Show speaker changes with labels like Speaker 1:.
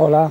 Speaker 1: Hola.